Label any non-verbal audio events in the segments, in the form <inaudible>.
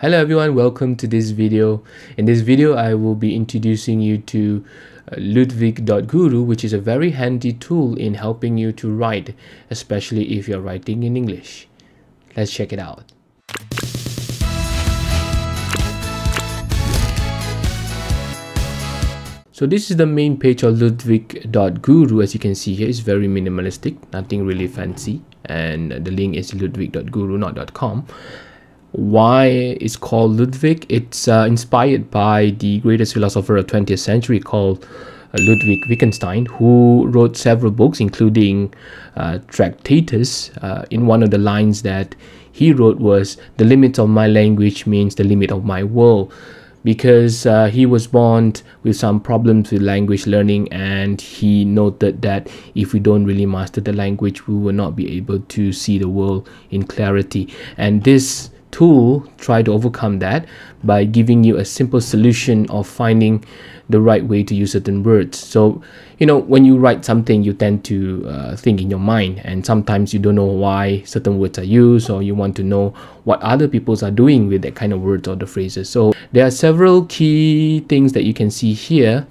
Hello everyone, welcome to this video. In this video, I will be introducing you to uh, Ludwig.guru, which is a very handy tool in helping you to write, especially if you're writing in English. Let's check it out. So this is the main page of Ludwig.guru. As you can see here, it's very minimalistic, nothing really fancy. And the link is ludwig.guru, not .com why it's called Ludwig. It's uh, inspired by the greatest philosopher of 20th century called uh, Ludwig Wittgenstein, who wrote several books, including uh, Tractatus. Uh, in one of the lines that he wrote was, "The limit of my language means the limit of my world." Because uh, he was born with some problems with language learning, and he noted that if we don't really master the language, we will not be able to see the world in clarity. And this tool try to overcome that by giving you a simple solution of finding the right way to use certain words. So you know when you write something you tend to uh, think in your mind and sometimes you don't know why certain words are used or you want to know what other peoples are doing with that kind of words or the phrases. So there are several key things that you can see here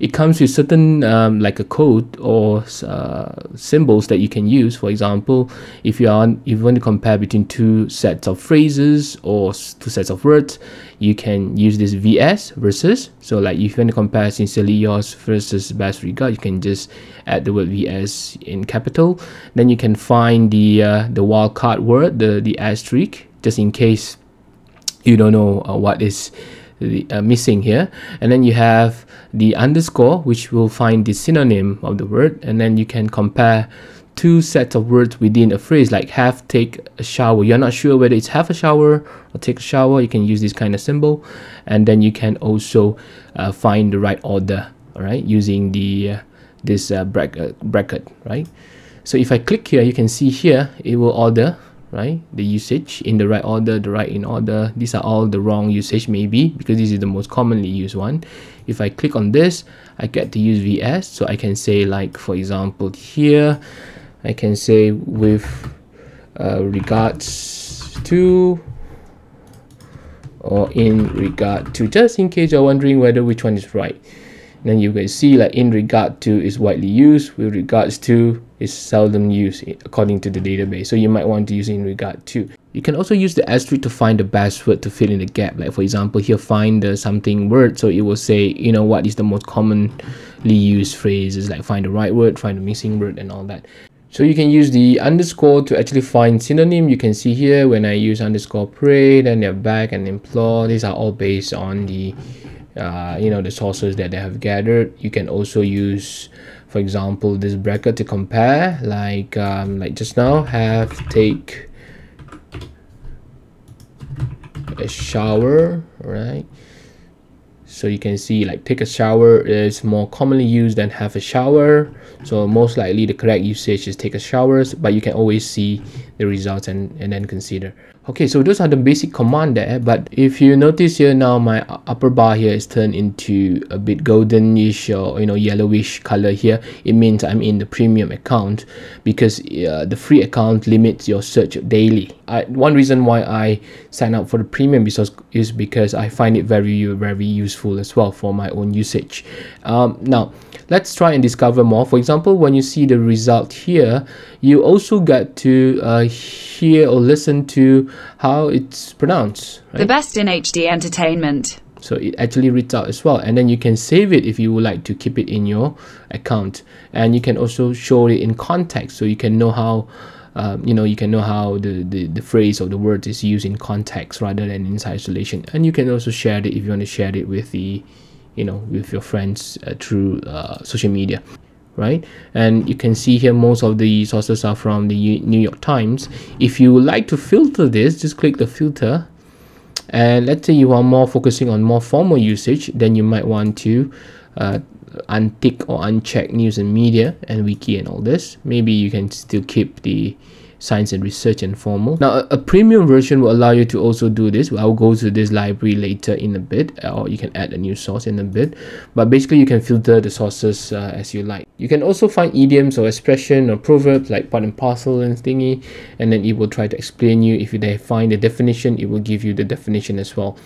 it comes with certain um, like a code or uh, symbols that you can use. For example if you are if you want to compare between two sets of phrases or two sets of words you can use this vs versus. So like if you want to compare sincerely yours versus best regard you can just add the word vs in capital. Then you can find the uh, the wildcard word the the asterisk just in case you don't know uh, what is uh, missing here. And then you have the underscore which will find the synonym of the word. And then you can compare two sets of words within a phrase like have take a shower. You're not sure whether it's have a shower or take a shower. You can use this kind of symbol. And then you can also uh, find the right order all right using the uh, this uh, bracket bracket right? So if i click here you can see here it will order right? The usage in the right order the right in order. These are all the wrong usage maybe because this is the most commonly used one. If i click on this i get to use vs so i can say like for example here i can say with uh, regards to or in regard to just in case you're wondering whether which one is right. Then you can see like in regard to is widely used. With regards to is seldom used according to the database. So you might want to use it in regard to you can also use the asterisk to find the best word to fill in the gap. Like for example here find the something word. So it will say you know what is the most commonly used phrases like find the right word find the missing word and all that. So you can use the underscore to actually find synonym. You can see here when i use underscore pray then they're back and implore these are all based on the uh, you know the sources that they have gathered. You can also use for example this bracket to compare like um, like just now have take a shower right? So you can see like take a shower is more commonly used than have a shower. So most likely the correct usage is take a shower but you can always see the results and, and then consider. Okay so those are the basic command there but if you notice here now my upper bar here is turned into a bit goldenish or you know yellowish color here. It means i'm in the premium account because uh, the free account limits your search daily I, one reason why i sign up for the premium because is because i find it very very useful as well for my own usage. Um, now let's try and discover more. For example when you see the result here you also get to uh, hear or listen to how it's pronounced right? the best in hd entertainment. So it actually reads out as well. And then you can save it if you would like to keep it in your account. And you can also show it in context so you can know how um, you know you can know how the, the the phrase or the word is used in context rather than in isolation. And you can also share it if you want to share it with the you know with your friends uh, through uh, social media right? And you can see here most of the sources are from the New York Times. If you would like to filter this just click the filter. And let's say you are more focusing on more formal usage then you might want to uh, untick or uncheck news and media and wiki and all this maybe you can still keep the science and research and formal. Now, a, a, premium version will allow you to also do this. I'll go to this library later in a bit, or you can add a new source in a bit. But basically, you can filter the sources uh, as you like. You can also find idioms or expression or proverbs like part and parcel and thingy, and then it will try to explain you. If you find the definition, it will give you the definition as well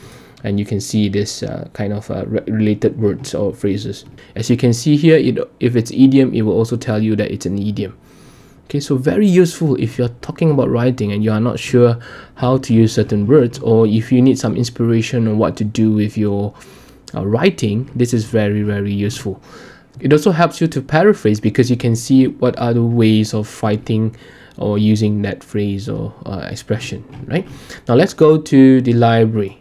and you can see this uh, kind of uh, re related words or phrases. As you can see here it, if it's idiom it will also tell you that it's an idiom. Okay so very useful if you're talking about writing and you are not sure how to use certain words or if you need some inspiration on what to do with your uh, writing this is very very useful. It also helps you to paraphrase because you can see what other ways of writing or using that phrase or uh, expression right? Now let's go to the library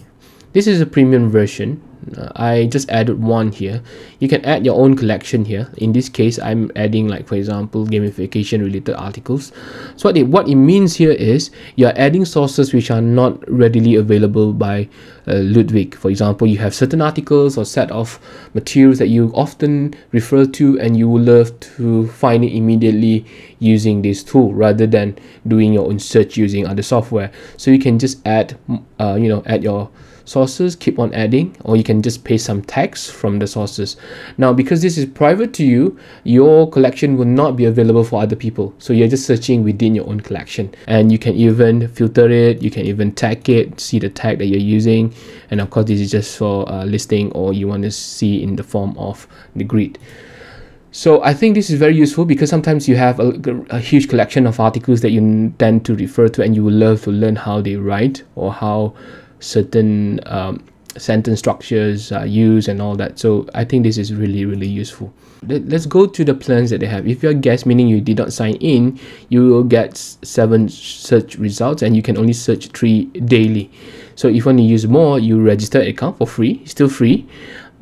this is a premium version. Uh, I just added one here. You can add your own collection here. In this case I'm adding like for example gamification related articles. So what it, what it means here is you're adding sources which are not readily available by uh, Ludwig. For example you have certain articles or set of materials that you often refer to and you would love to find it immediately using this tool rather than doing your own search using other software. So you can just add uh, you know add your sources keep on adding or you can just paste some text from the sources. Now because this is private to you your collection will not be available for other people. So you're just searching within your own collection. And you can even filter it you can even tag it see the tag that you're using. And of course this is just for uh, listing or you want to see in the form of the grid. So I think this is very useful because sometimes you have a, a, huge collection of articles that you tend to refer to and you will love to learn how they write or how certain um, sentence structures are used and all that. So i think this is really really useful. Let's go to the plans that they have. If you're a guest meaning you did not sign in you will get seven search results and you can only search three daily. So if you want to use more you register account for free still free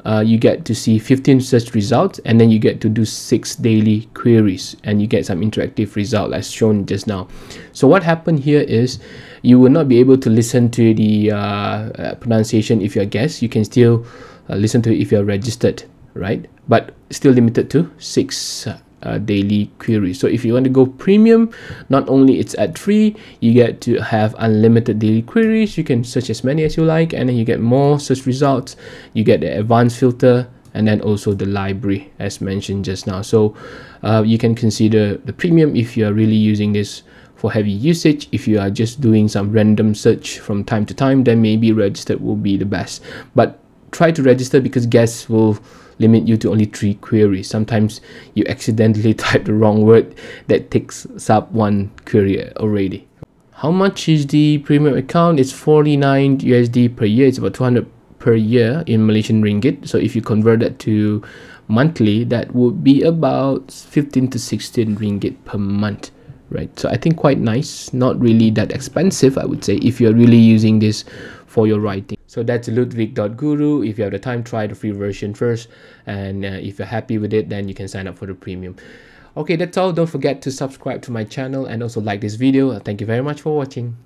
uh, you get to see 15 search results and then you get to do six daily queries and you get some interactive result as shown just now. So what happened here is you will not be able to listen to the uh, uh, pronunciation if you're a guest you can still uh, listen to it if you're registered right? But still limited to six uh, daily queries. So if you want to go premium not only it's at free you get to have unlimited daily queries. You can search as many as you like and then you get more search results. You get the advanced filter and then also the library as mentioned just now. So uh, you can consider the premium if you are really using this for heavy usage. If you are just doing some random search from time to time then maybe registered will be the best. But try to register because guests will limit you to only three queries. Sometimes you accidentally <laughs> type the wrong word that takes up one query already. How much is the premium account? It's 49 USD per year. It's about 200 per year in Malaysian ringgit. So if you convert that to monthly, that would be about 15 to 16 ringgit per month right so i think quite nice not really that expensive i would say if you're really using this for your writing so that's ludwig.guru if you have the time try the free version first. And uh, if you're happy with it then you can sign up for the premium. Okay that's all. Don't forget to subscribe to my channel and also like this video. Thank you very much for watching